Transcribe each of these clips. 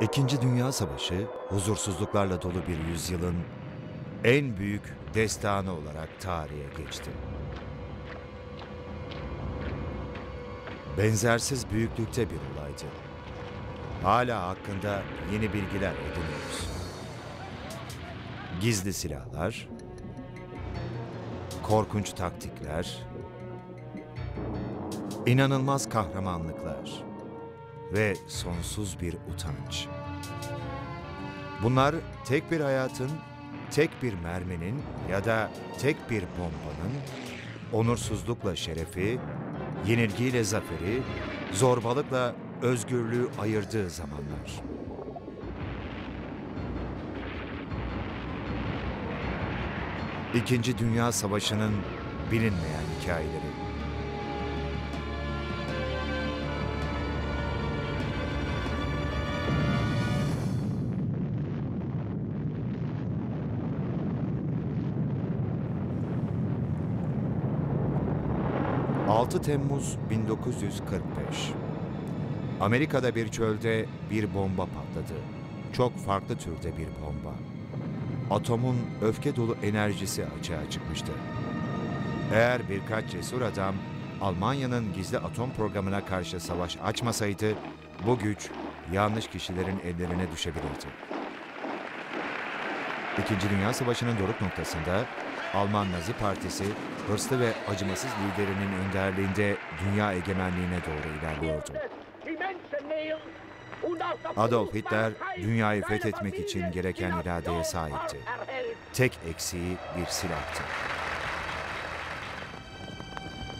İkinci Dünya Savaşı huzursuzluklarla dolu bir yüzyılın en büyük destanı olarak tarihe geçti. Benzersiz büyüklükte bir olaydı. Hala hakkında yeni bilgiler ediniyoruz. Gizli silahlar, korkunç taktikler, inanılmaz kahramanlıklar ve sonsuz bir utanç. Bunlar tek bir hayatın, tek bir merminin ya da tek bir bombanın onursuzlukla şerefi, yenilgiyle zaferi, zorbalıkla özgürlüğü ayırdığı zamanlar. İkinci Dünya Savaşı'nın bilinmeyen hikayeleri. ...6 Temmuz 1945. Amerika'da bir çölde bir bomba patladı. Çok farklı türde bir bomba. Atomun öfke dolu enerjisi açığa çıkmıştı. Eğer birkaç cesur adam Almanya'nın gizli atom programına karşı savaş açmasaydı bu güç yanlış kişilerin ellerine düşebilirdi. İkinci Dünya Savaşı'nın doruk noktasında Alman Nazi Partisi hırslı ve acımasız liderinin önderliğinde dünya egemenliğine doğru ilerliyordu. Adolf Hitler dünyayı fethetmek için gereken iradeye sahipti. Tek eksiği bir silahtı.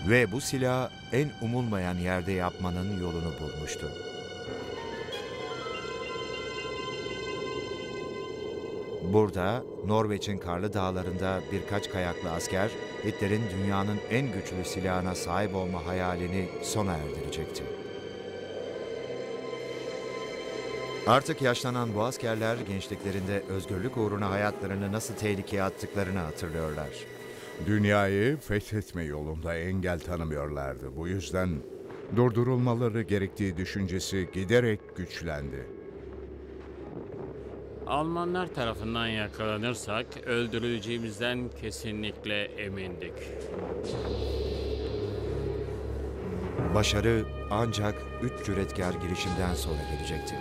Ve bu silah en umulmayan yerde yapmanın yolunu bulmuştu. Burada Norveç'in karlı dağlarında birkaç kayaklı asker Hitler'in dünyanın en güçlü silahına sahip olma hayalini sona erdirecekti. Artık yaşlanan bu askerler gençliklerinde özgürlük uğruna hayatlarını nasıl tehlikeye attıklarını hatırlıyorlar. Dünyayı fethetme yolunda engel tanımıyorlardı. Bu yüzden durdurulmaları gerektiği düşüncesi giderek güçlendi. Almanlar tarafından yakalanırsak öldürüleceğimizden kesinlikle emindik. Başarı ancak üç cüretkar girişimden sonra gelecekti.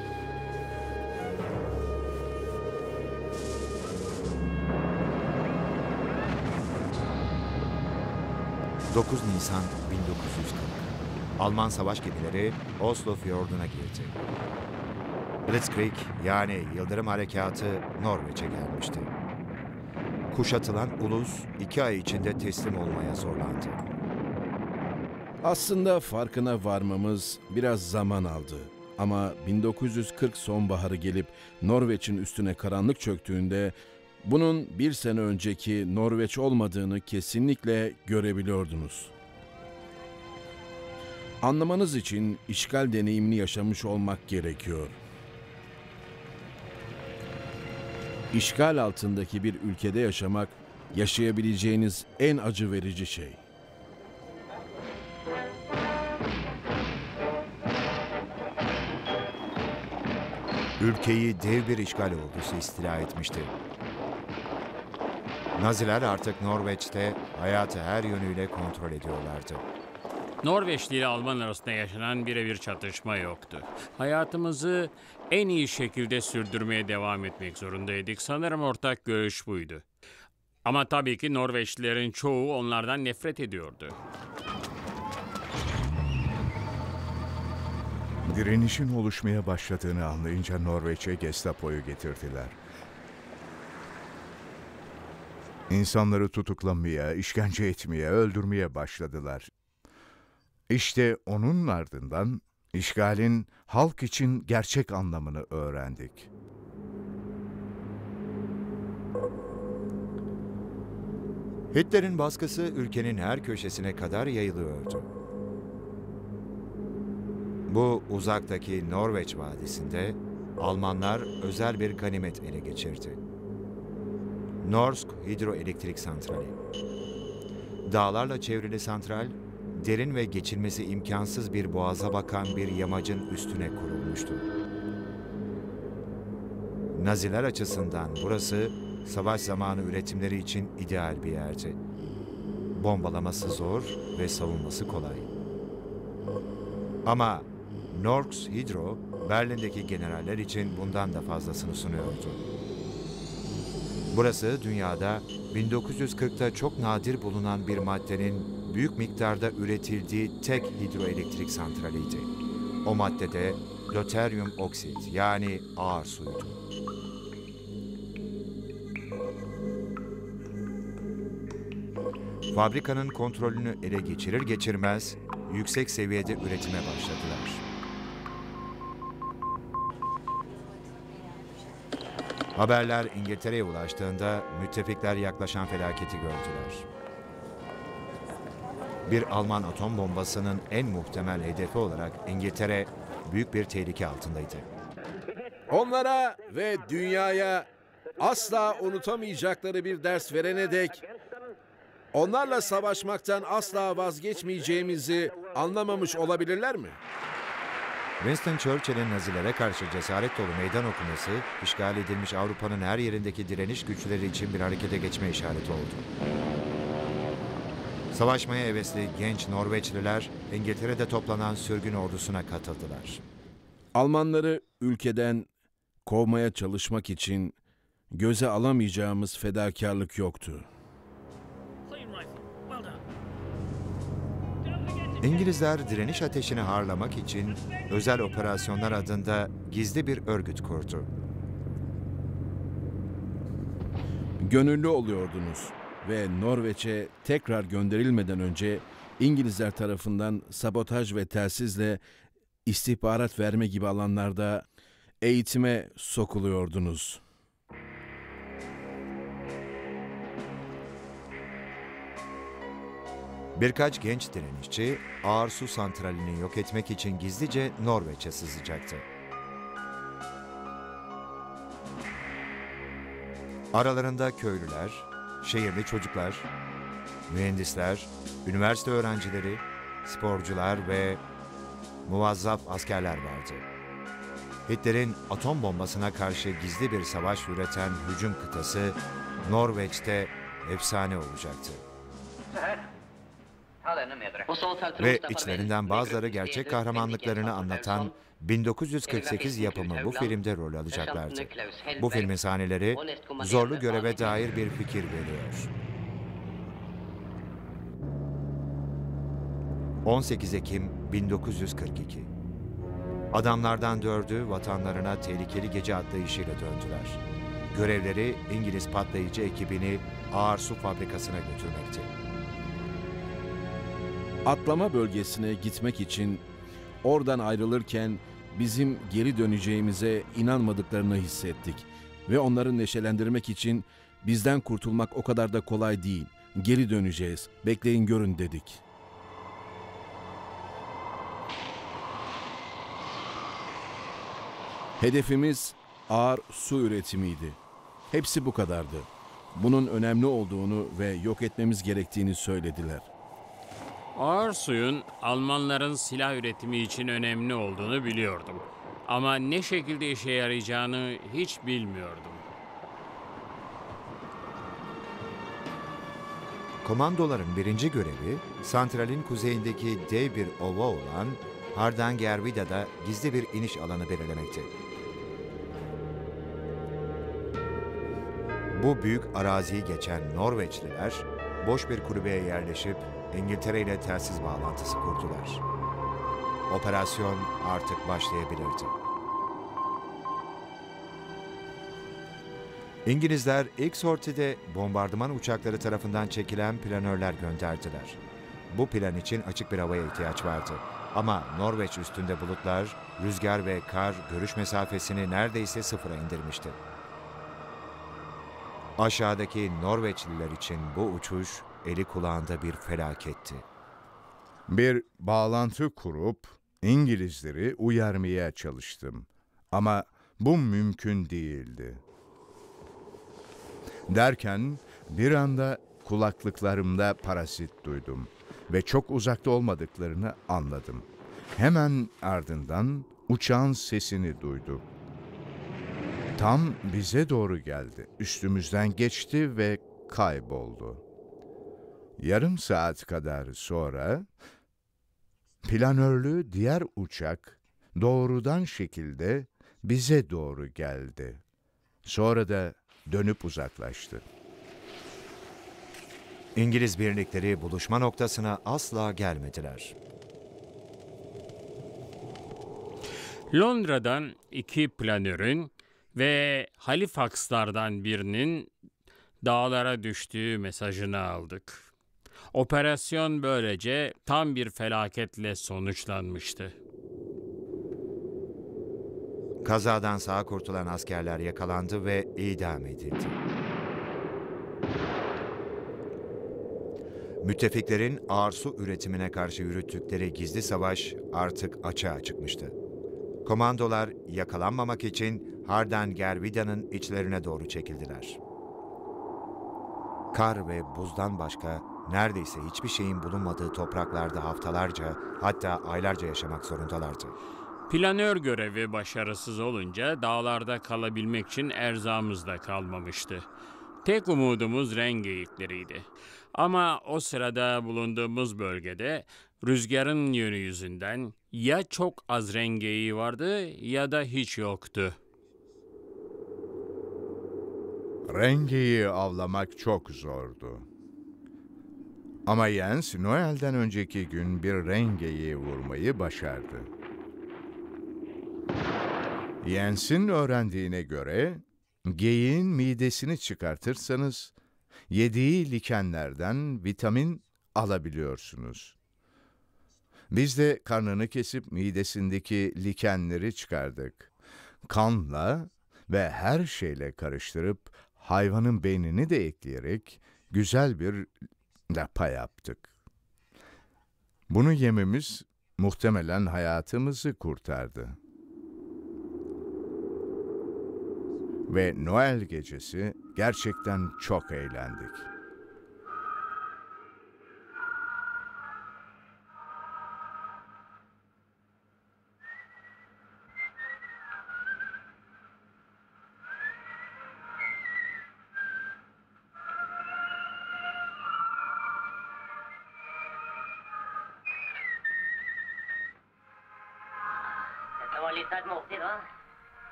...9 Nisan 1940... ...Alman savaş gemileri Oslo Fiyordu'na girdi. Blitzkrieg yani Yıldırım Harekatı Norveç'e gelmişti. Kuşatılan ulus iki ay içinde teslim olmaya zorlandı. Aslında farkına varmamız biraz zaman aldı. Ama 1940 sonbaharı gelip Norveç'in üstüne karanlık çöktüğünde bunun bir sene önceki Norveç olmadığını kesinlikle görebiliyordunuz. Anlamanız için işgal deneyimini yaşamış olmak gerekiyor. İşgal altındaki bir ülkede yaşamak yaşayabileceğiniz en acı verici şey. Ülkeyi dev bir işgal ordusu istila etmişti. Naziler artık Norveç'te hayatı her yönüyle kontrol ediyorlardı. Norveçli ile Alman arasında yaşanan birebir çatışma yoktu. Hayatımızı en iyi şekilde sürdürmeye devam etmek zorundaydık. Sanırım ortak görüş buydu. Ama tabii ki Norveçlilerin çoğu onlardan nefret ediyordu. Direnişin oluşmaya başladığını anlayınca Norveç'e Gestapo'yu getirdiler. İnsanları tutuklamaya, işkence etmeye, öldürmeye başladılar. İşte onun ardından işgalin halk için gerçek anlamını öğrendik. Hitler'in baskısı ülkenin her köşesine kadar yayılıyordu. Bu uzaktaki Norveç Vadisi'nde Almanlar özel bir ganimet ele geçirdi. Norsk Hidroelektrik Santrali. Dağlarla çevrili santral, derin ve geçilmesi imkansız bir boğaza bakan bir yamacın üstüne kurulmuştu. Naziler açısından burası savaş zamanı üretimleri için ideal bir yerdi. Bombalaması zor ve savunması kolay. Ama Norx Hydro, Berlin'deki generaller için bundan da fazlasını sunuyordu. Burası dünyada 1940'ta çok nadir bulunan bir maddenin büyük miktarda üretildiği tek hidroelektrik santraliydi. O maddede loteryum oksit yani ağır suydu. Fabrikanın kontrolünü ele geçirir geçirmez yüksek seviyede üretime başladılar. Haberler İngiltere'ye ulaştığında müttefikler yaklaşan felaketi gördüler. Bir Alman atom bombasının en muhtemel hedefi olarak İngiltere büyük bir tehlike altındaydı. Onlara ve dünyaya asla unutamayacakları bir ders verene dek onlarla savaşmaktan asla vazgeçmeyeceğimizi anlamamış olabilirler mi? Winston Churchill'in Nazilere karşı cesaret dolu meydan okuması, işgal edilmiş Avrupa'nın her yerindeki direniş güçleri için bir harekete geçme işareti oldu. Savaşmaya hevesli genç Norveçliler, İngiltere'de toplanan sürgün ordusuna katıldılar. Almanları ülkeden kovmaya çalışmak için göze alamayacağımız fedakarlık yoktu. İngilizler direniş ateşini harlamak için özel operasyonlar adında gizli bir örgüt kurdu. Gönüllü oluyordunuz ve Norveç'e tekrar gönderilmeden önce İngilizler tarafından sabotaj ve telsizle istihbarat verme gibi alanlarda eğitime sokuluyordunuz. Birkaç genç direnişçi ağır su santralini yok etmek için gizlice Norveç'e sızacaktı. Aralarında köylüler, şehirli çocuklar, mühendisler, üniversite öğrencileri, sporcular ve muvazzaf askerler vardı. Hitler'in atom bombasına karşı gizli bir savaş üreten hücum kıtası Norveç'te efsane olacaktı. Ve içlerinden bazıları gerçek kahramanlıklarını anlatan 1948 yapımı bu filmde rol alacaklardı. Bu filmin sahneleri zorlu göreve dair bir fikir veriyor. 18 Ekim 1942 Adamlardan dördü vatanlarına tehlikeli gece atlayışıyla döndüler. Görevleri İngiliz patlayıcı ekibini ağır su fabrikasına götürmekti. Atlama bölgesine gitmek için oradan ayrılırken bizim geri döneceğimize inanmadıklarını hissettik ve onları neşelendirmek için bizden kurtulmak o kadar da kolay değil. Geri döneceğiz. Bekleyin görün dedik. Hedefimiz ağır su üretimiydi. Hepsi bu kadardı. Bunun önemli olduğunu ve yok etmemiz gerektiğini söylediler. Ağır suyun Almanların silah üretimi için önemli olduğunu biliyordum. Ama ne şekilde işe yarayacağını hiç bilmiyordum. Komandoların birinci görevi, santralin kuzeyindeki dev bir ova olan Hardangervida'da gizli bir iniş alanı belirlemekti. Bu büyük araziyi geçen Norveçliler, boş bir kulübeye yerleşip İngiltere ile telsiz bağlantısı kurdular. Operasyon artık başlayabilirdi. İngilizler ilk sortide bombardıman uçakları tarafından çekilen planörler gönderdiler. Bu plan için açık bir havaya ihtiyaç vardı. Ama Norveç üstünde bulutlar, rüzgar ve kar görüş mesafesini neredeyse sıfıra indirmişti. Aşağıdaki Norveçliler için bu uçuş eli kulağında bir felaketti. Bir bağlantı kurup İngilizleri uyarmaya çalıştım. Ama bu mümkün değildi. Derken bir anda kulaklıklarımda parasit duydum ve çok uzakta olmadıklarını anladım. Hemen ardından uçağın sesini duydum. Tam bize doğru geldi. Üstümüzden geçti ve kayboldu. Yarım saat kadar sonra planörlü diğer uçak doğrudan şekilde bize doğru geldi. Sonra da dönüp uzaklaştı. İngiliz birlikleri buluşma noktasına asla gelmediler. Londra'dan iki planörün ve Halifax'lardan birinin dağlara düştüğü mesajını aldık. Operasyon böylece tam bir felaketle sonuçlanmıştı. Kazadan sağ kurtulan askerler yakalandı ve idam edildi. Müttefiklerin ağır su üretimine karşı yürüttükleri gizli savaş artık açığa çıkmıştı. Komandolar yakalanmamak için Hardan Gervida'nın içlerine doğru çekildiler. Kar ve buzdan başka neredeyse hiçbir şeyin bulunmadığı topraklarda haftalarca hatta aylarca yaşamak zorundalardı. Planör görevi başarısız olunca dağlarda kalabilmek için erzağımız da kalmamıştı. Tek umudumuz rengeyikleriydi. Ama o sırada bulunduğumuz bölgede rüzgarın yönü yüzünden ya çok az rengeyi vardı ya da hiç yoktu. Rengeyi avlamak çok zordu. Ama Jens Noel'den önceki gün bir rengeyi vurmayı başardı. Jens'in öğrendiğine göre geyiğin midesini çıkartırsanız yediği likenlerden vitamin alabiliyorsunuz. Biz de karnını kesip midesindeki likenleri çıkardık. Kanla ve her şeyle karıştırıp hayvanın beynini de ekleyerek güzel bir lapa yaptık. Bunu yememiz muhtemelen hayatımızı kurtardı. Ve Noel gecesi gerçekten çok eğlendik.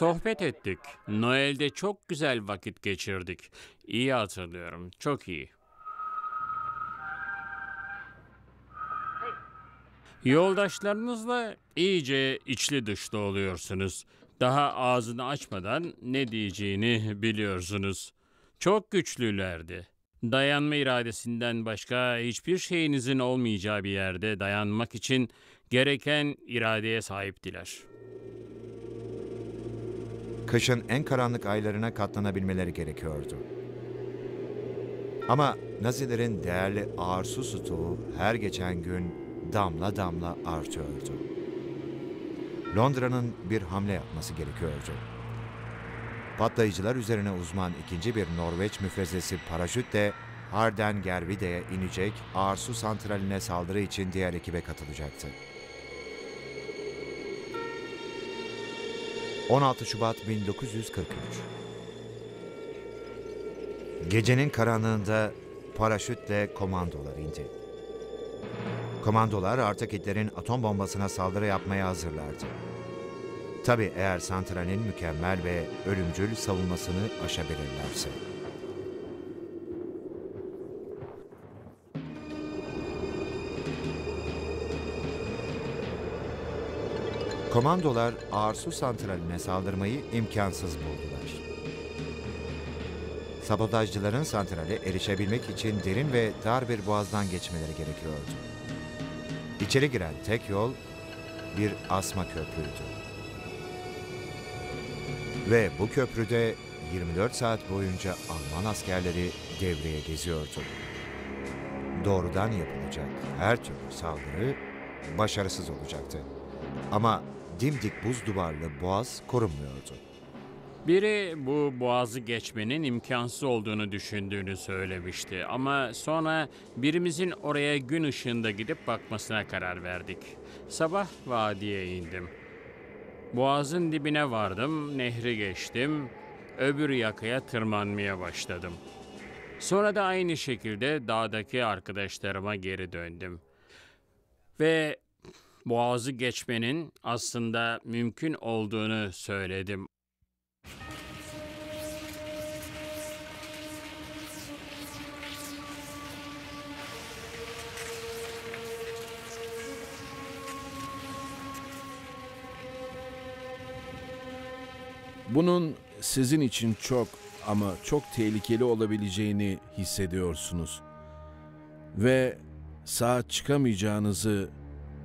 Sohbet ettik. Noel'de çok güzel vakit geçirdik. İyi hatırlıyorum. Çok iyi. Yoldaşlarınızla iyice içli dışlı oluyorsunuz. Daha ağzını açmadan ne diyeceğini biliyorsunuz. Çok güçlülerdi. Dayanma iradesinden başka hiçbir şeyinizin olmayacağı bir yerde dayanmak için gereken iradeye sahiptiler. Kışın en karanlık aylarına katlanabilmeleri gerekiyordu. Ama Nazilerin değerli ağır su stoğu her geçen gün damla damla artıyordu. Londra'nın bir hamle yapması gerekiyordu. Patlayıcılar üzerine uzman ikinci bir Norveç müfrezesi paraşütle Harden Gervide'ye inecek ağır su santraline saldırı için diğer ekibe katılacaktı. 16 Şubat 1943 Gecenin karanlığında paraşütle komandolar indi. Komandolar artık Hitler'in atom bombasına saldırı yapmaya hazırlardı. Tabi eğer santralin mükemmel ve ölümcül savunmasını aşabilirlerse. Komandolar Ağırsu santraline saldırmayı imkansız buldular. Sabotajcıların santrale erişebilmek için derin ve dar bir boğazdan geçmeleri gerekiyordu. İçeri giren tek yol bir asma köprüydü. Ve bu köprüde 24 saat boyunca Alman askerleri devreye geziyordu. Doğrudan yapılacak her türlü saldırı başarısız olacaktı. Ama dimdik buz duvarlı boğaz korunmuyordu. Biri bu boğazı geçmenin imkansız olduğunu düşündüğünü söylemişti ama sonra birimizin oraya gün ışığında gidip bakmasına karar verdik. Sabah vadiye indim. Boğazın dibine vardım, nehri geçtim, öbür yakaya tırmanmaya başladım. Sonra da aynı şekilde dağdaki arkadaşlarıma geri döndüm. Ve boğazı geçmenin aslında mümkün olduğunu söyledim. Bunun sizin için çok ama çok tehlikeli olabileceğini hissediyorsunuz. Ve sağ çıkamayacağınızı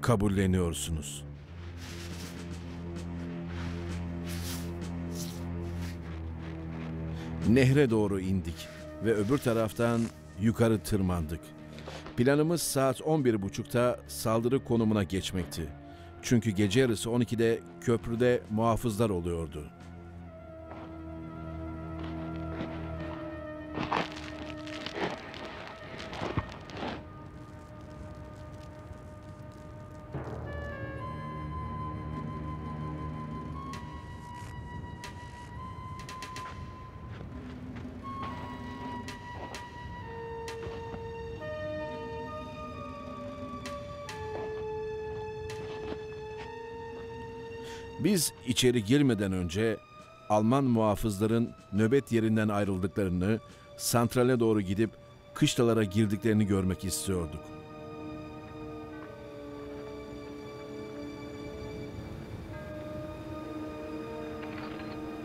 kabulleniyorsunuz. Nehre doğru indik ve öbür taraftan yukarı tırmandık. Planımız saat 11.30'da saldırı konumuna geçmekti. Çünkü gece yarısı 12'de köprüde muhafızlar oluyordu. Biz içeri girmeden önce Alman muhafızların nöbet yerinden ayrıldıklarını, santrale doğru gidip kışlalara girdiklerini görmek istiyorduk.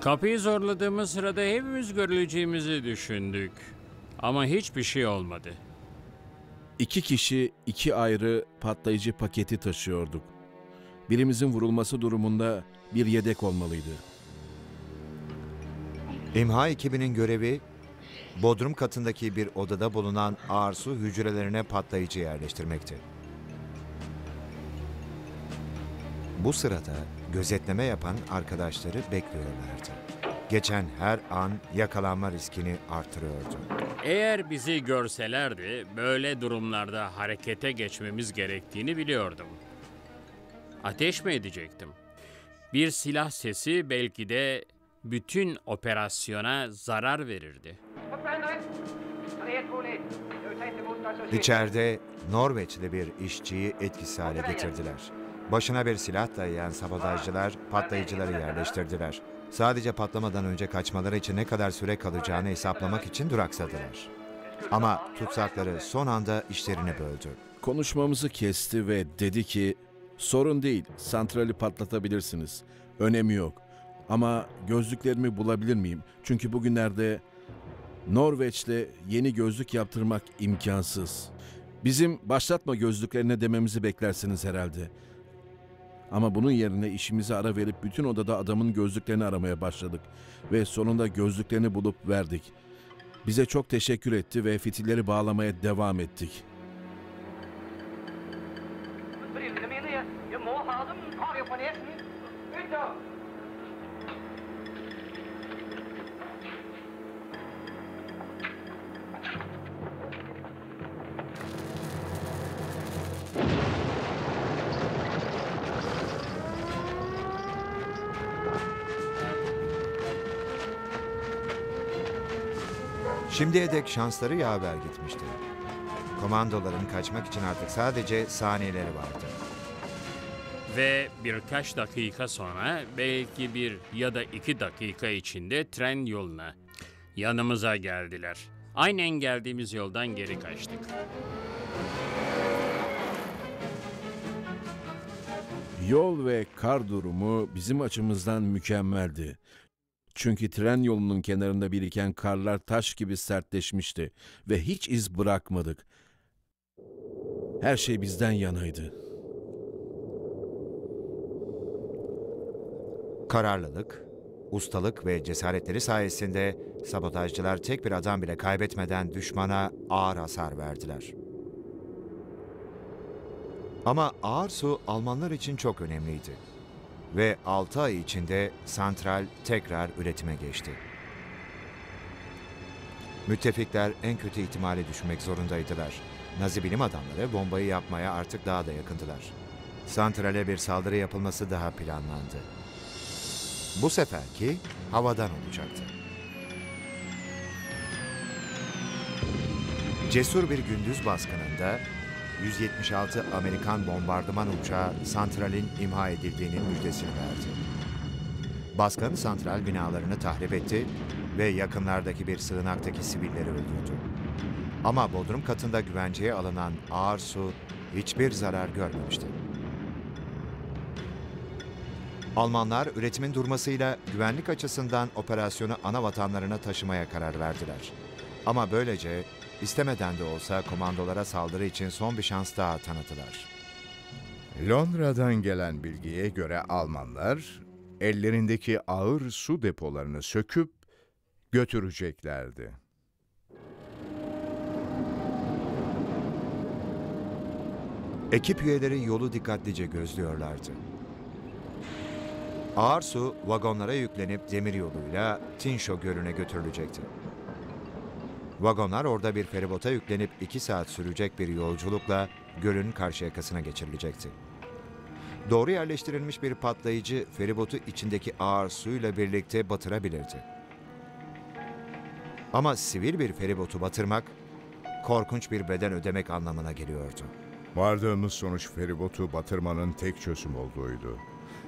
Kapıyı zorladığımız sırada hepimiz görüleceğimizi düşündük. Ama hiçbir şey olmadı. İki kişi iki ayrı patlayıcı paketi taşıyorduk. Birimizin vurulması durumunda bir yedek olmalıydı. İmha ekibinin görevi bodrum katındaki bir odada bulunan ağır su hücrelerine patlayıcı yerleştirmekti. Bu sırada gözetleme yapan arkadaşları bekliyorlardı. Geçen her an yakalanma riskini artırıyordu. Eğer bizi görselerdi böyle durumlarda harekete geçmemiz gerektiğini biliyordum. Ateş mi edecektim? Bir silah sesi belki de bütün operasyona zarar verirdi. İçeride Norveçli bir işçiyi etkisiz hale getirdiler. Başına bir silah dayayan sabotajcılar patlayıcıları yerleştirdiler. Sadece patlamadan önce kaçmaları için ne kadar süre kalacağını hesaplamak için duraksadılar. Ama tutsakları son anda işlerini böldü. Konuşmamızı kesti ve dedi ki, sorun değil, santrali patlatabilirsiniz. Önemi yok. Ama gözlüklerimi bulabilir miyim? Çünkü bugünlerde Norveç'te yeni gözlük yaptırmak imkansız. Bizim başlatma gözlüklerine dememizi beklersiniz herhalde. Ama bunun yerine işimize ara verip bütün odada adamın gözlüklerini aramaya başladık. Ve sonunda gözlüklerini bulup verdik. Bize çok teşekkür etti ve fitilleri bağlamaya devam ettik. Şimdiye dek şansları yaver gitmişti. Komandoların kaçmak için artık sadece saniyeleri vardı. Ve birkaç dakika sonra belki bir ya da iki dakika içinde tren yoluna yanımıza geldiler. Aynen geldiğimiz yoldan geri kaçtık. Yol ve kar durumu bizim açımızdan mükemmeldi. Çünkü tren yolunun kenarında biriken karlar taş gibi sertleşmişti ve hiç iz bırakmadık. Her şey bizden yanaydı. Kararlılık, ustalık ve cesaretleri sayesinde sabotajcılar tek bir adam bile kaybetmeden düşmana ağır hasar verdiler. Ama ağır su Almanlar için çok önemliydi. Ve 6 ay içinde santral tekrar üretime geçti. Müttefikler en kötü ihtimali düşünmek zorundaydılar. Nazi bilim adamları bombayı yapmaya artık daha da yakındılar. Santrale bir saldırı yapılması daha planlandı. Bu seferki havadan olacaktı. Cesur bir gündüz baskınında 176 Amerikan bombardıman uçağı santralin imha edildiğinin müjdesini verdi. Baskın santral binalarını tahrip etti ve yakınlardaki bir sığınaktaki sivilleri öldürdü. Ama bodrum katında güvenceye alınan ağır su hiçbir zarar görmemişti. Almanlar üretimin durmasıyla güvenlik açısından operasyonu ana vatanlarına taşımaya karar verdiler. Ama böylece istemeden de olsa komandolara saldırı için son bir şans daha tanıdılar. Londra'dan gelen bilgiye göre Almanlar ellerindeki ağır su depolarını söküp götüreceklerdi. Ekip üyeleri yolu dikkatlice gözlüyorlardı. Ağır su vagonlara yüklenip demir yoluyla Tinsho Gölü'ne götürülecekti. Vagonlar orada bir feribota yüklenip iki saat sürecek bir yolculukla gölün karşı yakasına geçirilecekti. Doğru yerleştirilmiş bir patlayıcı feribotu içindeki ağır suyla birlikte batırabilirdi. Ama sivil bir feribotu batırmak, korkunç bir beden ödemek anlamına geliyordu. Vardığımız sonuç feribotu batırmanın tek çözüm olduğuydu.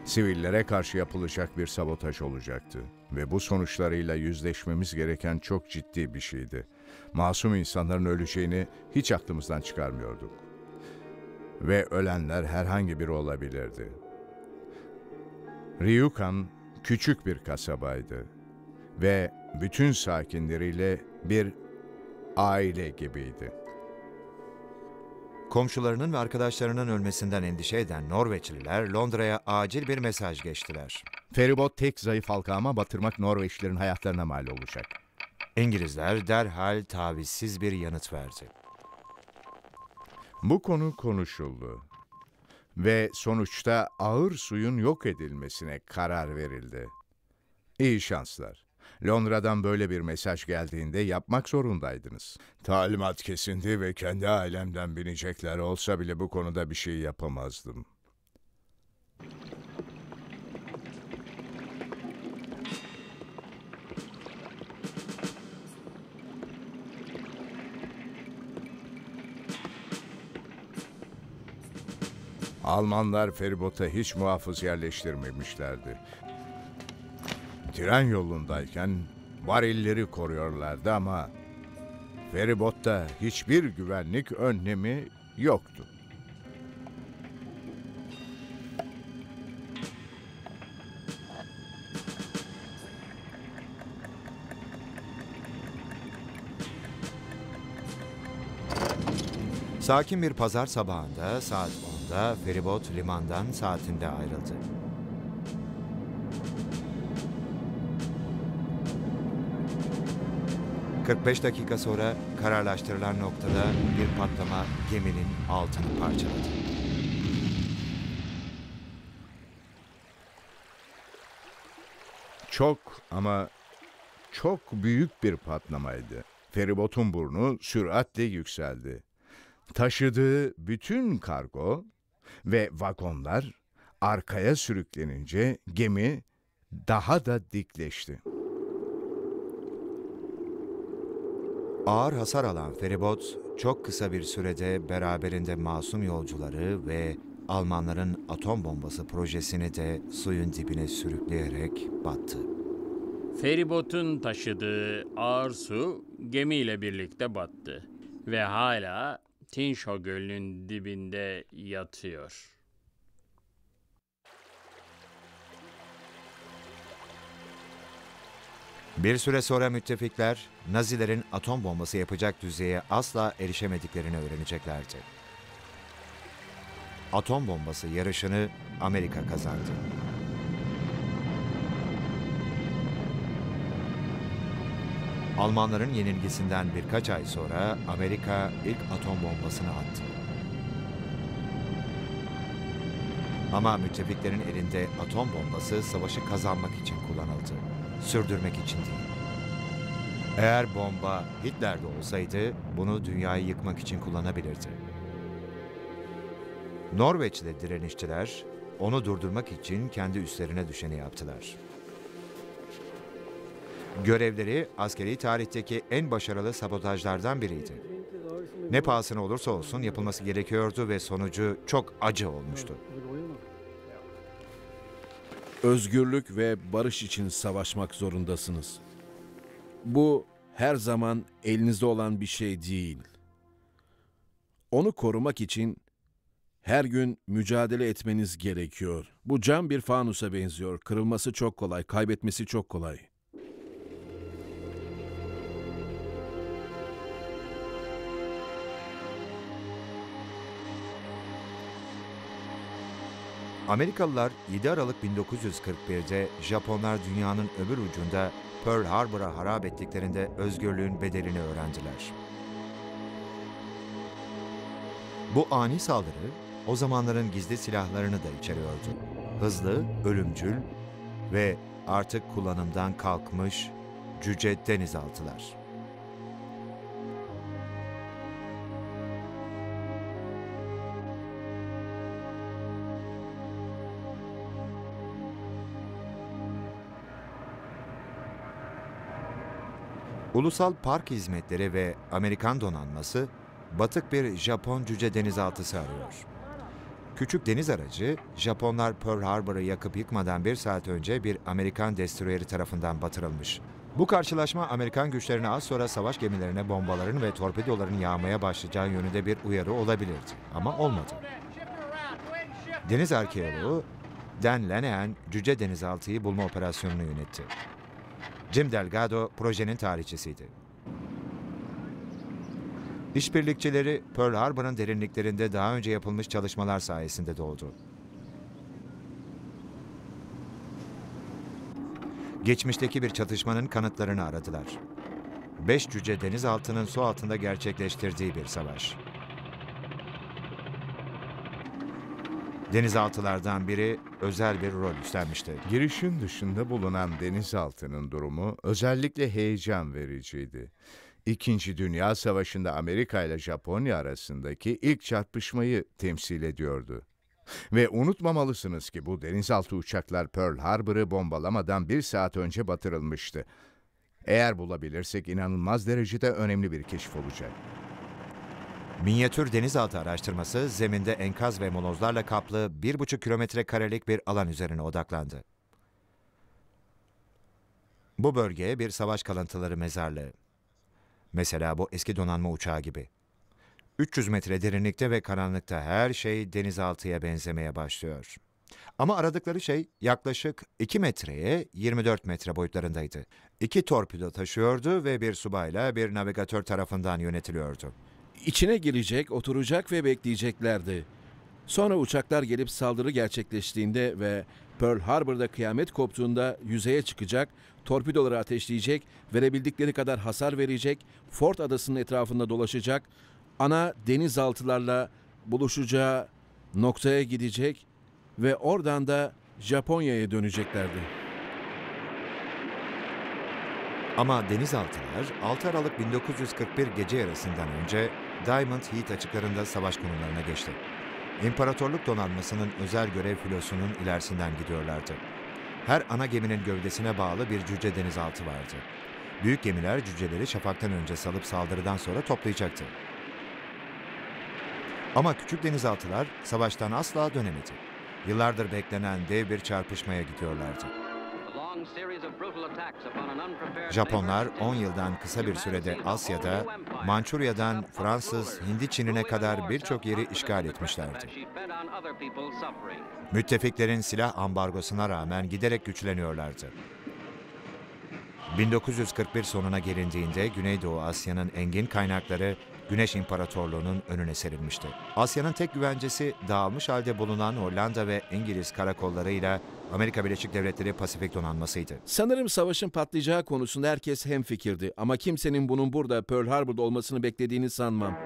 Sivillere karşı yapılacak bir sabotaj olacaktı ve bu sonuçlarıyla yüzleşmemiz gereken çok ciddi bir şeydi. Masum insanların öleceğini hiç aklımızdan çıkarmıyorduk. Ve ölenler herhangi biri olabilirdi. Ryukan küçük bir kasabaydı ve bütün sakinleriyle bir aile gibiydi. Komşularının ve arkadaşlarının ölmesinden endişe eden Norveçliler Londra'ya acil bir mesaj geçtiler. Feribot tek zayıf halkama batırmak Norveçlilerin hayatlarına mal olacak. İngilizler derhal tavizsiz bir yanıt verdi. Bu konu konuşuldu ve sonuçta ağır suyun yok edilmesine karar verildi. İyi şanslar. Londra'dan böyle bir mesaj geldiğinde yapmak zorundaydınız. Talimat kesindi ve kendi ailemden binecekler olsa bile bu konuda bir şey yapamazdım. Almanlar feribota hiç muhafız yerleştirmemişlerdi. Tren yolundayken varilleri koruyorlardı ama feribotta hiçbir güvenlik önlemi yoktu. Sakin bir pazar sabahında saat 10'da feribot limandan saatinde ayrıldı. ...45 dakika sonra kararlaştırılan noktada bir patlama geminin altını parçaladı. Çok ama çok büyük bir patlamaydı. Feribotun burnu süratle yükseldi. Taşıdığı bütün kargo ve vagonlar arkaya sürüklenince gemi daha da dikleşti. Ağır hasar alan feribot çok kısa bir sürede beraberinde masum yolcuları ve Almanların atom bombası projesini de suyun dibine sürükleyerek battı. Feribotun taşıdığı ağır su gemiyle birlikte battı ve hala Tinsho Gölü'nün dibinde yatıyor. Bir süre sonra müttefikler Nazilerin atom bombası yapacak düzeye asla erişemediklerini öğreneceklerdi. Atom bombası yarışını Amerika kazandı. Almanların yenilgisinden birkaç ay sonra Amerika ilk atom bombasını attı. Ama müttefiklerin elinde atom bombası savaşı kazanmak için kullanıldı. Sürdürmek için değil. Eğer bomba Hitler'de olsaydı bunu dünyayı yıkmak için kullanabilirdi. Norveçli direnişçiler onu durdurmak için kendi üstlerine düşeni yaptılar. Görevleri askeri tarihteki en başarılı sabotajlardan biriydi. Ne pahasına olursa olsun yapılması gerekiyordu ve sonucu çok acı olmuştu. Özgürlük ve barış için savaşmak zorundasınız. Bu her zaman elinizde olan bir şey değil. Onu korumak için her gün mücadele etmeniz gerekiyor. Bu cam bir fanusa benziyor. Kırılması çok kolay, kaybetmesi çok kolay. Amerikalılar 7 Aralık 1941'de Japonlar dünyanın öbür ucunda Pearl Harbor'a harap ettiklerinde özgürlüğün bedelini öğrendiler. Bu ani saldırı o zamanların gizli silahlarını da içeriyordu. Hızlı, ölümcül ve artık kullanımdan kalkmış cüce denizaltılar. Ulusal Park Hizmetleri ve Amerikan donanması batık bir Japon cüce denizaltısı arıyor. Küçük deniz aracı, Japonlar Pearl Harbor'ı yakıp yıkmadan bir saat önce bir Amerikan destroyeri tarafından batırılmış. Bu karşılaşma Amerikan güçlerine az sonra savaş gemilerine bombaların ve torpidoların yağmaya başlayacağı yönünde bir uyarı olabilirdi. Ama olmadı. Deniz arkeoloğu Dan Lanahan cüce denizaltıyı bulma operasyonunu yönetti. Jim Delgado projenin tarihçisiydi. İşbirlikçileri Pearl Harbor'ın derinliklerinde daha önce yapılmış çalışmalar sayesinde doğdu. Geçmişteki bir çatışmanın kanıtlarını aradılar. Beş cüce denizaltının su altında gerçekleştirdiği bir savaş. Denizaltılardan biri özel bir rol üstlenmişti. Girişin dışında bulunan denizaltının durumu özellikle heyecan vericiydi. İkinci Dünya Savaşı'nda Amerika ile Japonya arasındaki ilk çarpışmayı temsil ediyordu. Ve unutmamalısınız ki bu denizaltı uçaklar Pearl Harbor'ı bombalamadan bir saat önce batırılmıştı. Eğer bulabilirsek inanılmaz derecede önemli bir keşif olacak. Minyatür denizaltı araştırması zeminde enkaz ve molozlarla kaplı 1,5 kilometre karelik bir alan üzerine odaklandı. Bu bölge bir savaş kalıntıları mezarlığı. Mesela bu eski donanma uçağı gibi. 300 metre derinlikte ve karanlıkta her şey denizaltıya benzemeye başlıyor. Ama aradıkları şey yaklaşık 2 metreye 24 metre boyutlarındaydı. İki torpido taşıyordu ve bir subayla bir navigatör tarafından yönetiliyordu. İçine girecek, oturacak ve bekleyeceklerdi. Sonra uçaklar gelip saldırı gerçekleştiğinde ve Pearl Harbor'da kıyamet koptuğunda yüzeye çıkacak, torpidoları ateşleyecek, verebildikleri kadar hasar verecek, Fort adasının etrafında dolaşacak, ana denizaltılarla buluşacağı noktaya gidecek ve oradan da Japonya'ya döneceklerdi. Ama denizaltılar 6 Aralık 1941 gece yarısından önce Diamond Heat açıklarında savaş konularına geçti. İmparatorluk donanmasının özel görev filosunun ilerisinden gidiyorlardı. Her ana geminin gövdesine bağlı bir cüce denizaltı vardı. Büyük gemiler cüceleri şafaktan önce salıp saldırıdan sonra toplayacaktı. Ama küçük denizaltılar savaştan asla dönemedi. Yıllardır beklenen dev bir çarpışmaya gidiyorlardı. Japonlar 10 yıldan kısa bir sürede Asya'da, Mançurya'dan Fransız, Hindi Çin'ine kadar birçok yeri işgal etmişlerdi. Müttefiklerin silah ambargosuna rağmen giderek güçleniyorlardı. 1941 sonuna gelindiğinde Güneydoğu Asya'nın engin kaynakları Güneş İmparatorluğu'nun önüne serilmişti. Asya'nın tek güvencesi dağılmış halde bulunan Hollanda ve İngiliz karakollarıyla Amerika Birleşik Devletleri Pasifik Donanması'ydı. Sanırım savaşın patlayacağı konusunda herkes hemfikirdi ama kimsenin bunun burada Pearl Harbor'da olmasını beklediğini sanmam.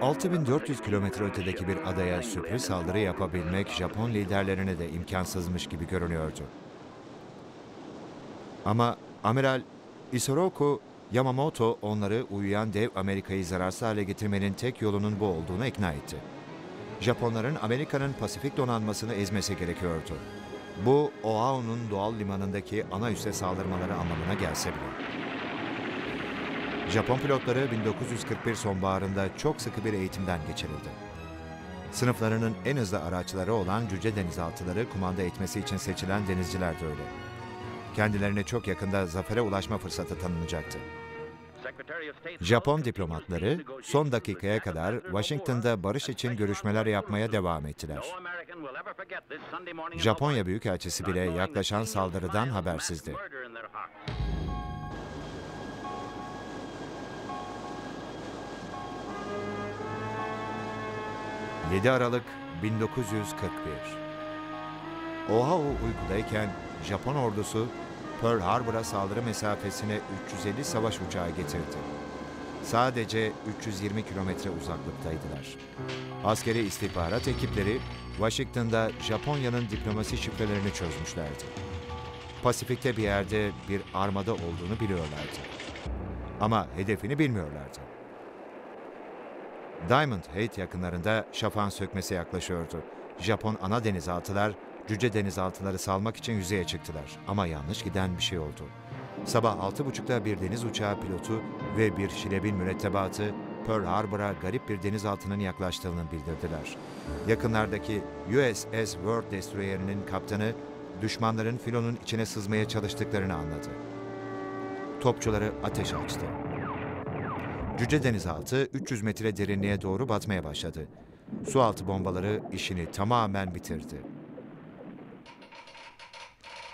6400 kilometre ötedeki bir adaya sürpriz saldırı yapabilmek Japon liderlerine de imkansızmış gibi görünüyordu. Ama Amiral Isoroku Yamamoto onları uyuyan dev Amerika'yı zararsız hale getirmenin tek yolunun bu olduğunu ikna etti. Japonların Amerika'nın Pasifik donanmasını ezmesi gerekiyordu. Bu Oahu'nun doğal limanındaki ana üsse saldırmaları anlamına gelse bile. Japon pilotları 1941 sonbaharında çok sıkı bir eğitimden geçirildi. Sınıflarının en hızlı araçları olan cüce denizaltıları kumanda etmesi için seçilen denizciler de öyle. Kendilerine çok yakında zafere ulaşma fırsatı tanınacaktı. Japon diplomatları son dakikaya kadar Washington'da barış için görüşmeler yapmaya devam ettiler. Japonya Büyükelçisi bile yaklaşan saldırıdan habersizdi. 7 Aralık 1941 Oahu uykudayken Japon ordusu Pearl Harbor'a saldırı mesafesine 350 savaş uçağı getirdi. Sadece 320 kilometre uzaklıktaydılar. Askeri istihbarat ekipleri Washington'da Japonya'nın diplomasi şifrelerini çözmüşlerdi. Pasifik'te bir yerde bir armada olduğunu biliyorlardı. Ama hedefini bilmiyorlardı. Diamond Head yakınlarında şafağın sökmesi yaklaşıyordu. Japon ana denizaltılar, cüce denizaltıları salmak için yüzeye çıktılar. Ama yanlış giden bir şey oldu. Sabah 6.30'da bir deniz uçağı pilotu ve bir şilebin mürettebatı Pearl Harbor'a garip bir denizaltının yaklaştığını bildirdiler. Yakınlardaki USS World Destroyer'inin kaptanı düşmanların filonun içine sızmaya çalıştıklarını anladı. Topçuları ateş açtı. Cüce denizaltı 300 metre derinliğe doğru batmaya başladı. Sualtı bombaları işini tamamen bitirdi.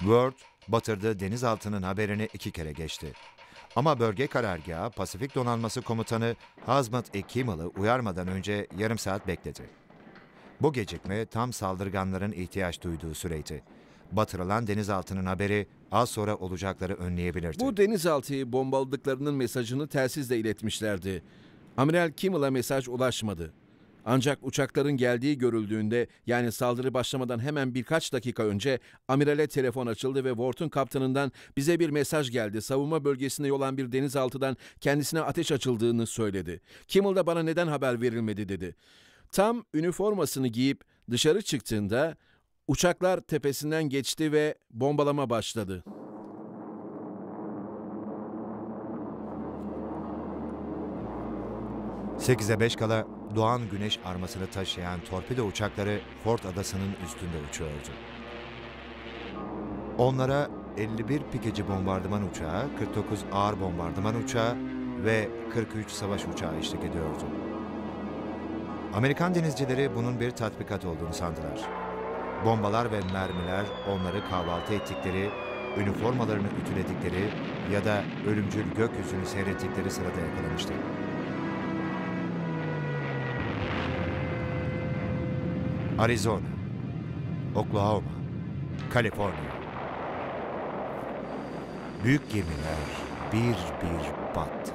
Word, batırdığı denizaltının haberini iki kere geçti. Ama bölge karargahı Pasifik Donanması Komutanı Hazmat E. Uyarmadan önce yarım saat bekledi. Bu gecikme tam saldırganların ihtiyaç duyduğu süreydi. Batırılan denizaltının haberi az sonra olacakları önleyebilirdi. Bu denizaltıyı bombaladıklarının mesajını telsizle iletmişlerdi. Amiral Kimmel'a mesaj ulaşmadı. Ancak uçakların geldiği görüldüğünde yani saldırı başlamadan hemen birkaç dakika önce amirale telefon açıldı ve Wort'un kaptanından bize bir mesaj geldi. Savunma bölgesine yol alan bir denizaltıdan kendisine ateş açıldığını söyledi. Kimmel de bana neden haber verilmedi dedi. Tam üniformasını giyip dışarı çıktığında uçaklar tepesinden geçti ve bombalama başladı. Sekize beş kala doğan güneş armasını taşıyan torpido uçakları Fort Adası'nın üstünde uçuyordu. Onlara 51 pikeci bombardıman uçağı, 49 ağır bombardıman uçağı ve 43 savaş uçağı eşlik ediyordu. Amerikan denizcileri bunun bir tatbikat olduğunu sandılar. Bombalar ve mermiler onları kahvaltı ettikleri, üniformalarını ütüledikleri ya da ölümcül gökyüzünü seyrettikleri sırada yakalamıştı. Arizona, Oklahoma, Kaliforniya. Büyük gemiler bir bir battı.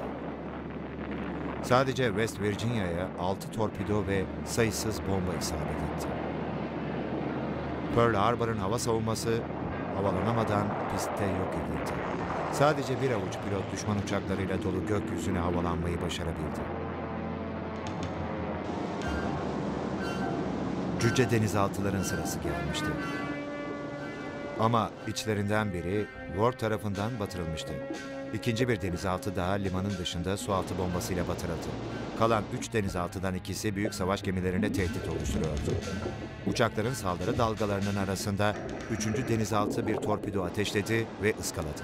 Sadece West Virginia'ya 6 torpido ve sayısız bomba isabet etti. Pearl Harbor'ın hava savunması havalanamadan pistte yok edildi. Sadece bir avuç pilot düşman uçaklarıyla dolu gökyüzüne havalanmayı başarabildi. Cüce denizaltıların sırası gelmişti. Ama içlerinden biri Ward tarafından batırılmıştı. İkinci bir denizaltı daha limanın dışında sualtı bombasıyla batırıldı. Kalan üç denizaltıdan ikisi büyük savaş gemilerine tehdit oluşturuyordu. Uçakların saldırı dalgalarının arasında üçüncü denizaltı bir torpido ateşledi ve ıskaladı.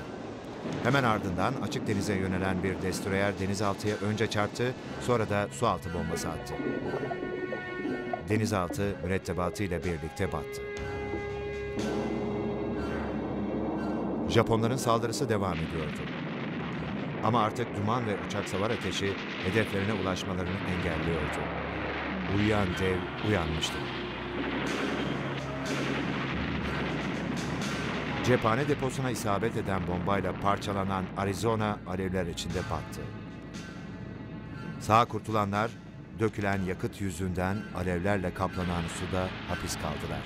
Hemen ardından açık denize yönelen bir destroyer denizaltıya önce çarptı, sonra da sualtı bombası attı. Denizaltı mürettebatıyla birlikte battı. Japonların saldırısı devam ediyordu. Ama artık duman ve uçak savar ateşi hedeflerine ulaşmalarını engelliyordu. Uyuyan dev uyanmıştı. Cephane deposuna isabet eden bombayla parçalanan Arizona alevler içinde battı. Sağ kurtulanlar dökülen yakıt yüzünden alevlerle kaplanan suda hapis kaldılar.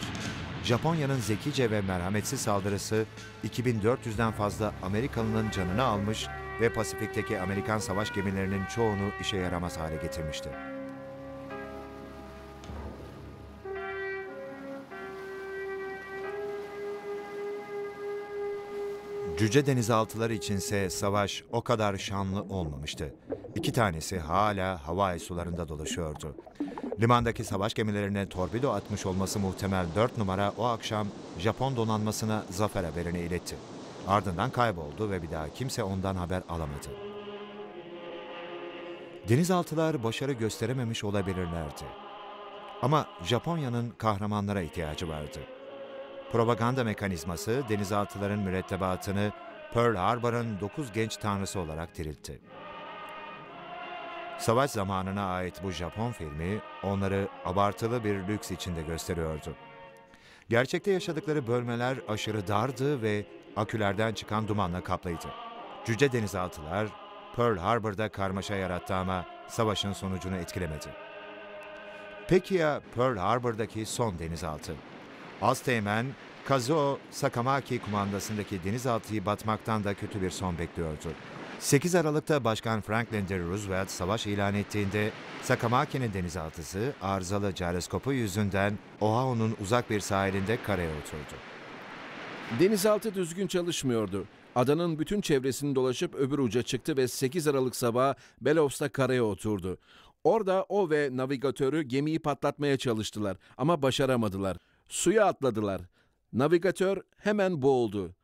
Japonya'nın zekice ve merhametsiz saldırısı 2400'den fazla Amerikalının canını almış ve Pasifik'teki Amerikan savaş gemilerinin çoğunu işe yaramaz hale getirmişti. Cüce denizaltılar içinse savaş o kadar şanlı olmamıştı. İki tanesi hala Hawaii sularında dolaşıyordu. Limandaki savaş gemilerine torpido atmış olması muhtemel 4 numara o akşam Japon donanmasına zafer haberini iletti. Ardından kayboldu ve bir daha kimse ondan haber alamadı. Denizaltılar başarı gösterememiş olabilirlerdi. Ama Japonya'nın kahramanlara ihtiyacı vardı. Propaganda mekanizması denizaltıların mürettebatını Pearl Harbor'ın dokuz genç tanrısı olarak diriltti. Savaş zamanına ait bu Japon filmi onları abartılı bir lüks içinde gösteriyordu. Gerçekte yaşadıkları bölmeler aşırı dardı ve akülerden çıkan dumanla kaplıydı. Cüce denizaltılar Pearl Harbor'da karmaşa yarattı ama savaşın sonucunu etkilemedi. Peki ya Pearl Harbor'daki son denizaltı? Azteğmen, Kazuo Sakamaki kumandasındaki denizaltıyı batmaktan da kötü bir son bekliyordu. 8 Aralık'ta Başkan Franklin D. Roosevelt savaş ilan ettiğinde Sakamaki'nin denizaltısı arızalı gyroskopu yüzünden Oahu'nun uzak bir sahilinde karaya oturdu. Denizaltı düzgün çalışmıyordu. Adanın bütün çevresini dolaşıp öbür uca çıktı ve 8 Aralık sabahı Belows'ta karaya oturdu. Orada o ve navigatörü gemiyi patlatmaya çalıştılar ama başaramadılar. Suya atladılar. Navigatör hemen boğuldu.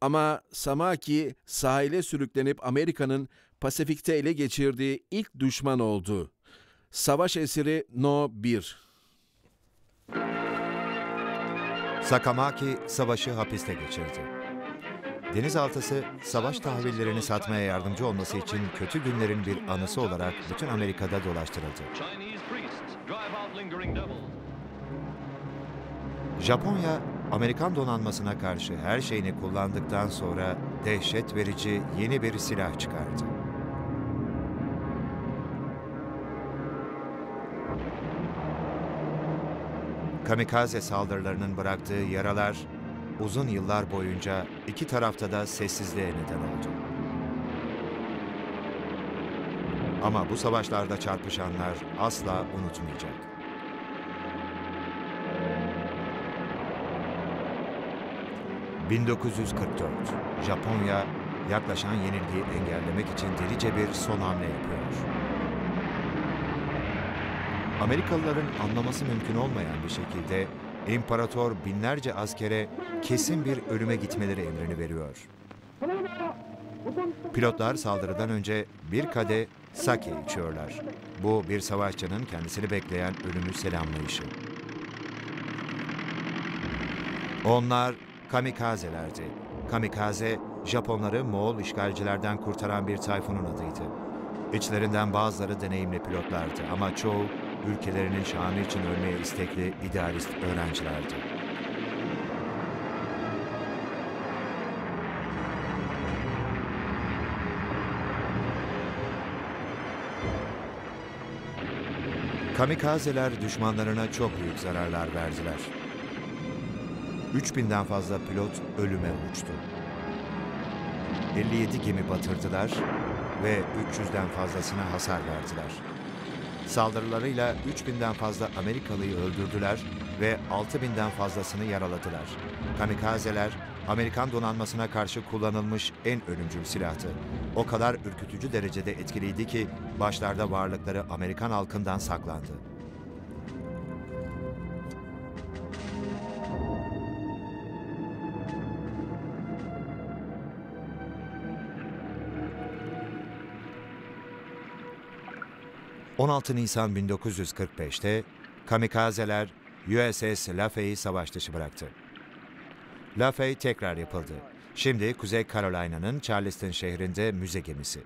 Ama Samaki sahile sürüklenip Amerika'nın Pasifik'te ele geçirdiği ilk düşman oldu. Savaş esiri No 1. Sakamaki savaşı hapiste geçirdi. Denizaltısı savaş tahvillerini satmaya yardımcı olması için kötü günlerin bir anısı olarak bütün Amerika'da dolaştırıldı. Japonya, Amerikan donanmasına karşı her şeyini kullandıktan sonra dehşet verici yeni bir silah çıkardı. Kamikaze saldırılarının bıraktığı yaralar uzun yıllar boyunca iki tarafta da sessizliğe neden oldu. Ama bu savaşlarda çarpışanlar asla unutmayacak. ...1944, Japonya yaklaşan yenilgiyi engellemek için delice bir son hamle yapıyor. Amerikalıların anlaması mümkün olmayan bir şekilde imparator binlerce askere kesin bir ölüme gitmeleri emrini veriyor. Pilotlar saldırıdan önce bir kade sake içiyorlar. Bu bir savaşçının kendisini bekleyen ölümü selamlayışı. Onlar kamikazelerdi. Kamikaze, Japonları Moğol işgalcilerden kurtaran bir tayfunun adıydı. İçlerinden bazıları deneyimli pilotlardı ama çoğu ülkelerinin şanı için ölmeye istekli idealist öğrencilerdi. Kamikazeler düşmanlarına çok büyük zararlar verdiler. 3000'den fazla pilot ölüme uçtu. 57 gemi batırdılar ve 300'den fazlasına hasar verdiler. Saldırılarıyla 3000'den fazla Amerikalıyı öldürdüler ve 6000'den fazlasını yaraladılar. Kamikazeler, Amerikan donanmasına karşı kullanılmış en ölümcül silahtı. O kadar ürkütücü derecede etkiliydi ki başlarda varlıkları Amerikan halkından saklandı. ...16 Nisan 1945'te kamikazeler USS Lafay'i savaş dışı bıraktı. Lafay tekrar yapıldı. Şimdi Kuzey Carolina'nın Charleston şehrinde müze gemisi.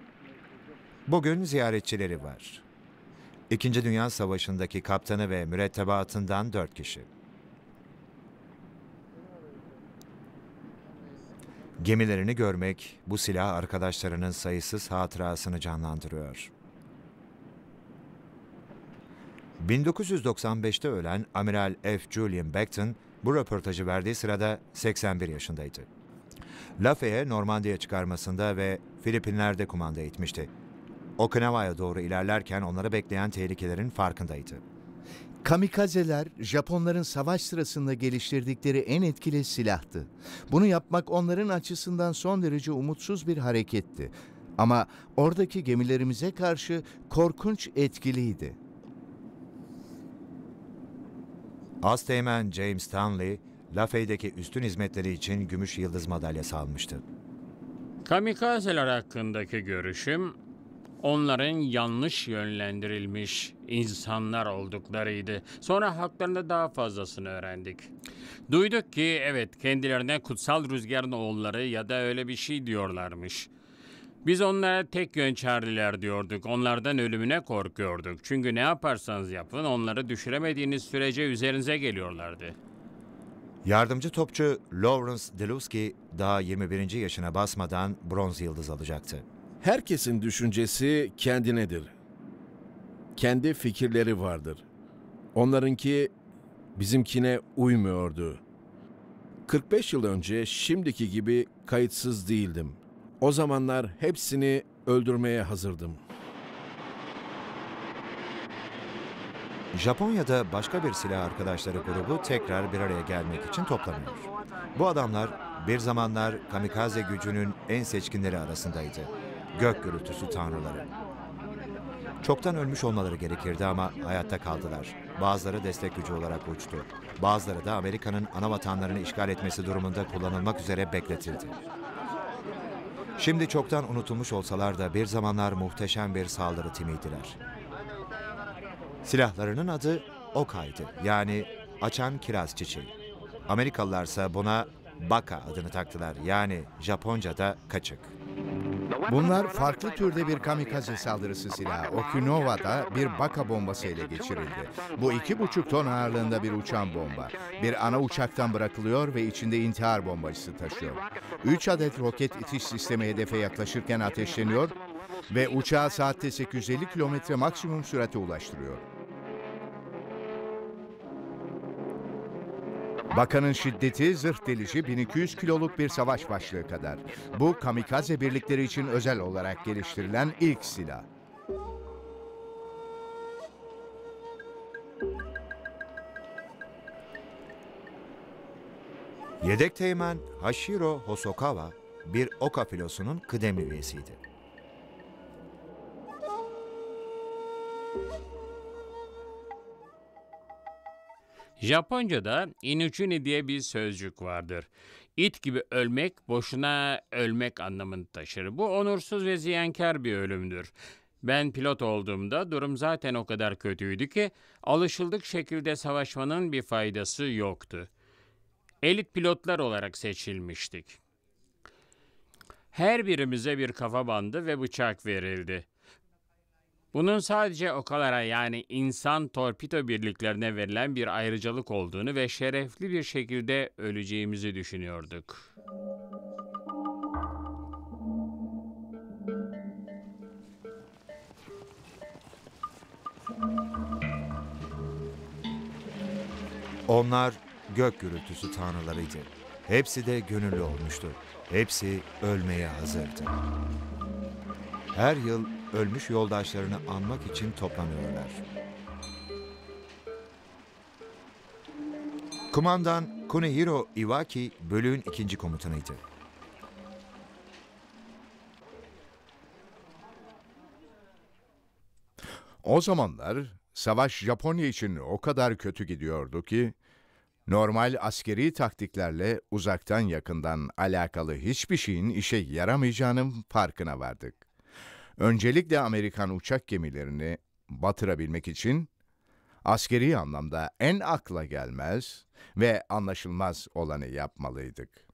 Bugün ziyaretçileri var. İkinci Dünya Savaşı'ndaki kaptanı ve mürettebatından dört kişi. Gemilerini görmek bu silah arkadaşlarının sayısız hatırasını canlandırıyor. 1995'te ölen Amiral F. Julian Beckton bu röportajı verdiği sırada 81 yaşındaydı. Lafayette Normandiya çıkarmasında ve Filipinler'de kumanda etmişti. Okinawa'ya doğru ilerlerken onları bekleyen tehlikelerin farkındaydı. Kamikazeler, Japonların savaş sırasında geliştirdikleri en etkili silahtı. Bunu yapmak onların açısından son derece umutsuz bir hareketti. Ama oradaki gemilerimize karşı korkunç etkiliydi. Asteğmen James Stanley, Lafay'deki üstün hizmetleri için Gümüş Yıldız Madalyası almıştı. Kamikazeler hakkındaki görüşüm onların yanlış yönlendirilmiş insanlar olduklarıydı. Sonra haklarında daha fazlasını öğrendik. Duyduk ki evet kendilerine kutsal rüzgarın oğulları ya da öyle bir şey diyorlarmış. Biz onlara tek yön çağrılar diyorduk. Onlardan ölümüne korkuyorduk. Çünkü ne yaparsanız yapın onları düşüremediğiniz sürece üzerinize geliyorlardı. Yardımcı topçu Lawrence Deluski daha 21. yaşına basmadan bronz yıldız alacaktı. Herkesin düşüncesi kendinedir. Kendi fikirleri vardır. Onlarınki bizimkine uymuyordu. 45 yıl önce şimdiki gibi kayıtsız değildim. O zamanlar hepsini öldürmeye hazırdım. Japonya'da başka bir silah arkadaşları grubu tekrar bir araya gelmek için toplanıyor. Bu adamlar bir zamanlar kamikaze gücünün en seçkinleri arasındaydı. Gök gürültüsü tanrıları. Çoktan ölmüş olmaları gerekirdi ama hayatta kaldılar. Bazıları destek gücü olarak uçtu. Bazıları da Amerika'nın ana vatanlarını işgal etmesi durumunda kullanılmak üzere bekletildi. Şimdi çoktan unutulmuş olsalar da bir zamanlar muhteşem bir saldırı timiydiler. Silahlarının adı Okay'dı yani açan kiraz çiçeği. Amerikalılarsa buna Baka adını taktılar yani Japonca'da kaçık. Bunlar farklı türde bir kamikaze saldırısı silahı. Okinawa'da bir baka bombası ele geçirildi. Bu iki buçuk ton ağırlığında bir uçan bomba. Bir ana uçaktan bırakılıyor ve içinde intihar bombacısı taşıyor. Üç adet roket itiş sistemi hedefe yaklaşırken ateşleniyor ve uçağı saatte 850 kilometre maksimum sürate ulaştırıyor. Bakanın şiddeti zırh delici 1200 kiloluk bir savaş başlığı kadar. Bu kamikaze birlikleri için özel olarak geliştirilen ilk silah. Yedek teğmen Hashiro Hosokawa bir Oka filosunun kıdemli üyesiydi. Japonca'da inuchini diye bir sözcük vardır. İt gibi ölmek boşuna ölmek anlamını taşır. Bu onursuz ve ziyankar bir ölümdür. Ben pilot olduğumda durum zaten o kadar kötüydü ki alışıldık şekilde savaşmanın bir faydası yoktu. Elit pilotlar olarak seçilmiştik. Her birimize bir kafa bandı ve bıçak verildi. Bunun sadece okalara yani insan torpido birliklerine verilen bir ayrıcalık olduğunu ve şerefli bir şekilde öleceğimizi düşünüyorduk. Onlar gök gürültüsü tanrılarıydı. Hepsi de gönüllü olmuştu. Hepsi ölmeye hazırdı. Her yıl ölmüş yoldaşlarını anmak için toplanıyorlar. Kumandan Kunihiro Iwaki bölüğün ikinci komutanıydı. O zamanlar savaş Japonya için o kadar kötü gidiyordu ki normal askeri taktiklerle uzaktan yakından alakalı hiçbir şeyin işe yaramayacağının farkına vardık. Öncelikle Amerikan uçak gemilerini batırabilmek için askeri anlamda en akla gelmez ve anlaşılmaz olanı yapmalıydık.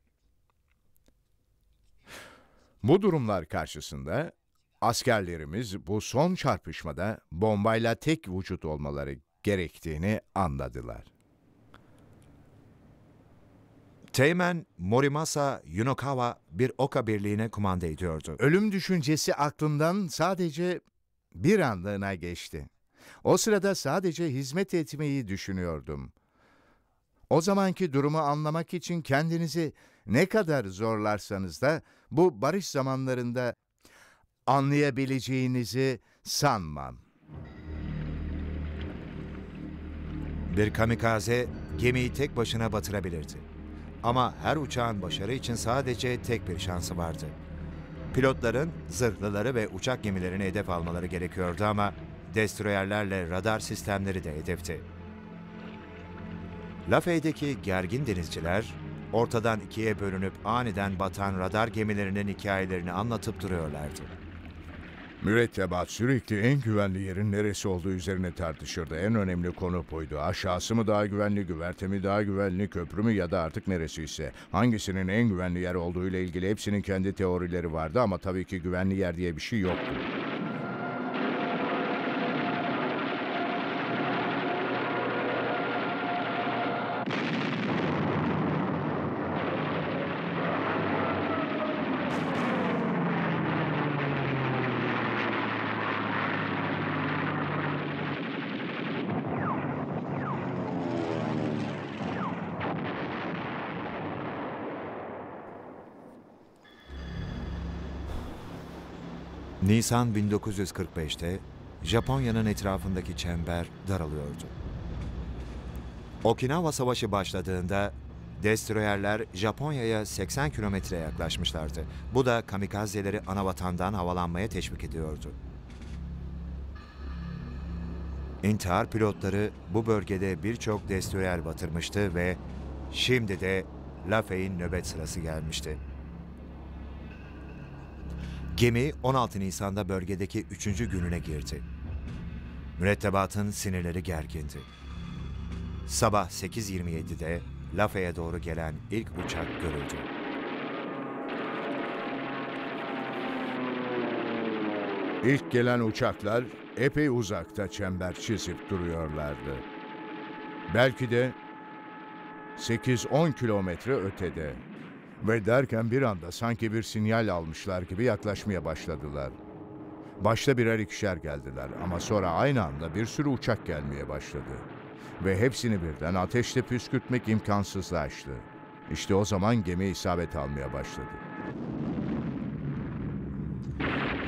Bu durumlar karşısında askerlerimiz bu son çarpışmada bombayla tek vücut olmaları gerektiğini anladılar. Teğmen Morimasa Yunokawa bir Oka birliğine kumanda ediyordu. Ölüm düşüncesi aklımdan sadece bir anlığına geçti. O sırada sadece hizmet etmeyi düşünüyordum. O zamanki durumu anlamak için kendinizi ne kadar zorlarsanız da bu barış zamanlarında anlayabileceğinizi sanmam. Bir kamikaze gemiyi tek başına batırabilirdi. Ama her uçağın başarı için sadece tek bir şansı vardı. Pilotların zırhlıları ve uçak gemilerini hedef almaları gerekiyordu ama destroyerlerle radar sistemleri de hedefti. Lafay'deki gergin denizciler ortadan ikiye bölünüp aniden batan radar gemilerinin hikayelerini anlatıp duruyorlardı. Mürettebat sürekli en güvenli yerin neresi olduğu üzerine tartışırdı. En önemli konu buydu. Aşağısı mı daha güvenli, güverte mi daha güvenli, köprü mü ya da artık neresi ise. Hangisinin en güvenli yer olduğu ile ilgili hepsinin kendi teorileri vardı ama tabii ki güvenli yer diye bir şey yoktu. Nisan 1945'te Japonya'nın etrafındaki çember daralıyordu. Okinawa Savaşı başladığında destroyerler Japonya'ya 80 kilometre yaklaşmışlardı. Bu da kamikazeleri anavatandan havalanmaya teşvik ediyordu. İntihar pilotları bu bölgede birçok destroyer batırmıştı ve şimdi de Lafay'in nöbet sırası gelmişti. Gemi 16 Nisan'da bölgedeki 3. gününe girdi. Mürettebatın sinirleri gergindi. Sabah 8.27'de Lafay'a doğru gelen ilk uçak görüldü. İlk gelen uçaklar epey uzakta çember çizip duruyorlardı. Belki de 8-10 kilometre ötede. Ve derken bir anda sanki bir sinyal almışlar gibi yaklaşmaya başladılar. Başta birer ikişer geldiler ama sonra aynı anda bir sürü uçak gelmeye başladı. Ve hepsini birden ateşle püskürtmek imkansızlaştı. İşte o zaman gemi isabet almaya başladı.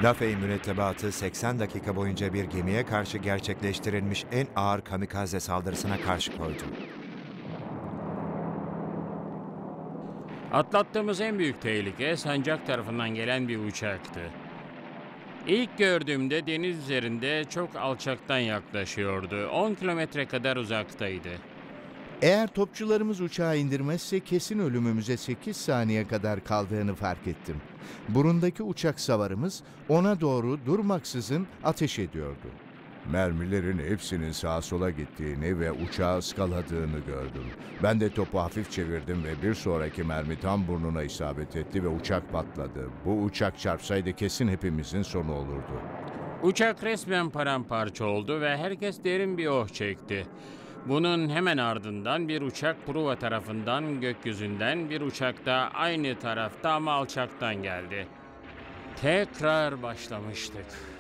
Lafay mürettebatı 80 dakika boyunca bir gemiye karşı gerçekleştirilmiş en ağır kamikaze saldırısına karşı koydu. Atlattığımız en büyük tehlike sancak tarafından gelen bir uçaktı. İlk gördüğümde deniz üzerinde çok alçaktan yaklaşıyordu. 10 kilometre kadar uzaktaydı. Eğer topçularımız uçağı indirmezse kesin ölümümüze 8 saniye kadar kaldığını fark ettim. Burundaki uçak savarımız ona doğru durmaksızın ateş ediyordu. Mermilerin hepsinin sağa sola gittiğini ve uçağı ıskaladığını gördüm. Ben de topu hafif çevirdim ve bir sonraki mermi tam burnuna isabet etti ve uçak patladı. Bu uçak çarpsaydı kesin hepimizin sonu olurdu. Uçak resmen paramparça oldu ve herkes derin bir oh çekti. Bunun hemen ardından bir uçak Pruva tarafından gökyüzünden bir uçak da aynı tarafta ama alçaktan geldi. Tekrar başlamıştık.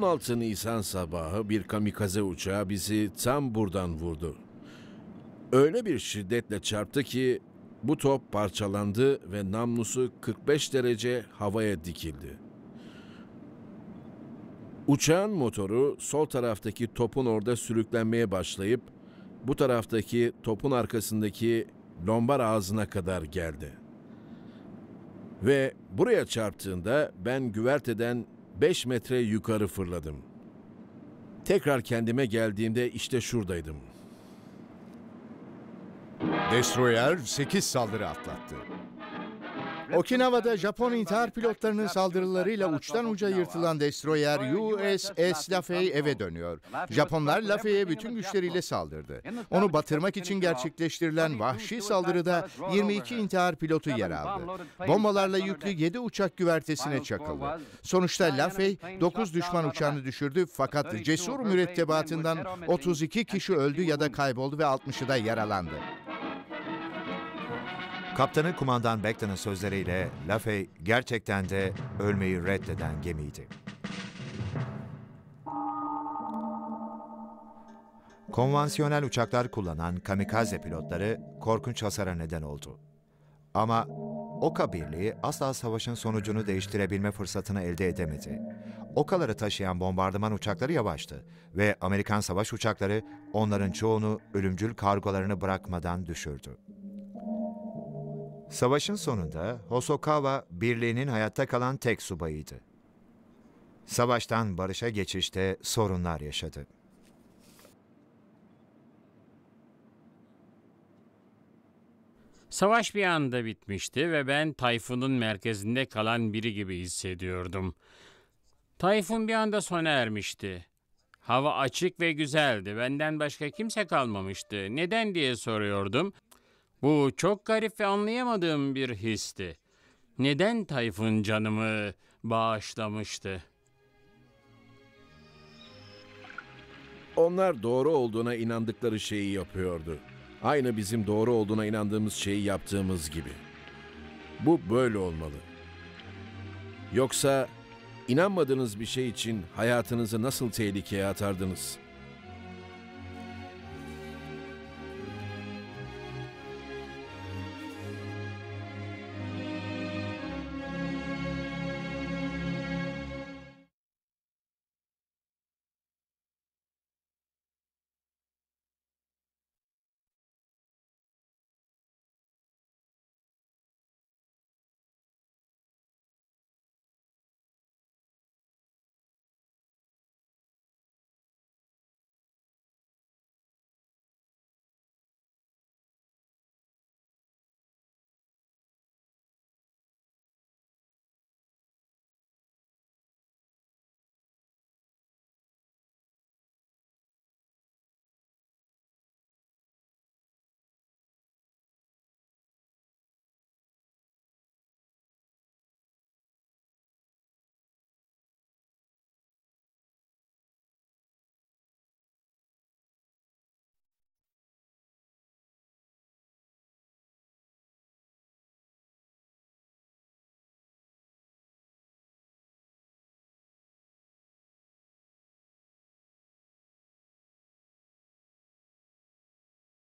16 Nisan sabahı bir kamikaze uçağı bizi tam buradan vurdu. Öyle bir şiddetle çarptı ki bu top parçalandı ve namlusu 45 derece havaya dikildi. Uçağın motoru sol taraftaki topun orada sürüklenmeye başlayıp bu taraftaki topun arkasındaki lombar ağzına kadar geldi. Ve buraya çarptığında ben güverteden 5 metre yukarı fırladım. Tekrar kendime geldiğimde işte şuradaydım. Destroyer 8 saldırı atlattı. Okinawa'da Japon intihar pilotlarının saldırılarıyla uçtan uca yırtılan destroyer USS Lafay eve dönüyor. Japonlar Lafay'e bütün güçleriyle saldırdı. Onu batırmak için gerçekleştirilen vahşi saldırıda 22 intihar pilotu yer aldı. Bombalarla yüklü 7 uçak güvertesine çakıldı. Sonuçta Lafay 9 düşman uçağını düşürdü fakat cesur mürettebatından 32 kişi öldü ya da kayboldu ve 60'ı da yaralandı. Kaptanı kumandan Beckton'ın sözleriyle Lafey gerçekten de ölmeyi reddeden gemiydi. Konvansiyonel uçaklar kullanan kamikaze pilotları korkunç hasara neden oldu. Ama Oka Birliği asla savaşın sonucunu değiştirebilme fırsatını elde edemedi. Okaları taşıyan bombardıman uçakları yavaştı ve Amerikan savaş uçakları onların çoğunu ölümcül kargolarını bırakmadan düşürdü. Savaşın sonunda Hosokawa birliğinin hayatta kalan tek subayıydı. Savaştan barışa geçişte sorunlar yaşadı. Savaş bir anda bitmişti ve ben Tayfun'un merkezinde kalan biri gibi hissediyordum. Tayfun bir anda sona ermişti. Hava açık ve güzeldi. Benden başka kimse kalmamıştı. Neden diye soruyordum. Bu çok garip ve anlayamadığım bir histi. Neden Tayfun canımı bağışlamıştı? Onlar doğru olduğuna inandıkları şeyi yapıyordu. Aynı bizim doğru olduğuna inandığımız şeyi yaptığımız gibi. Bu böyle olmalı. Yoksa inanmadığınız bir şey için hayatınızı nasıl tehlikeye atardınız?